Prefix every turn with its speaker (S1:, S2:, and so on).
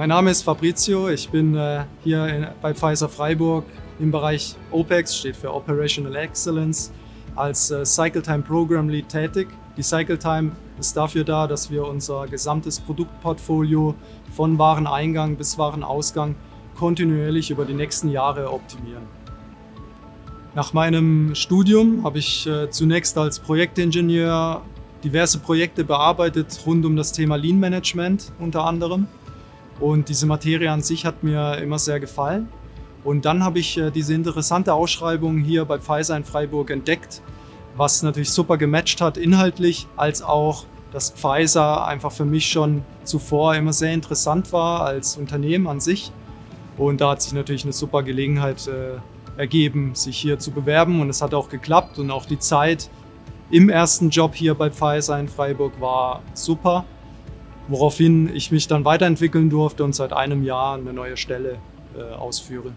S1: Mein Name ist Fabrizio, ich bin äh, hier in, bei Pfizer Freiburg im Bereich OPEX, steht für Operational Excellence, als äh, Cycle Time Program Lead tätig. Die Cycle Time ist dafür da, dass wir unser gesamtes Produktportfolio von Wareneingang bis Warenausgang kontinuierlich über die nächsten Jahre optimieren. Nach meinem Studium habe ich äh, zunächst als Projektingenieur diverse Projekte bearbeitet rund um das Thema Lean Management unter anderem. Und diese Materie an sich hat mir immer sehr gefallen. Und dann habe ich äh, diese interessante Ausschreibung hier bei Pfizer in Freiburg entdeckt, was natürlich super gematcht hat inhaltlich, als auch, dass Pfizer einfach für mich schon zuvor immer sehr interessant war als Unternehmen an sich. Und da hat sich natürlich eine super Gelegenheit äh, ergeben, sich hier zu bewerben. Und es hat auch geklappt. Und auch die Zeit im ersten Job hier bei Pfizer in Freiburg war super. Woraufhin ich mich dann weiterentwickeln durfte und seit einem Jahr eine neue Stelle äh, ausführe.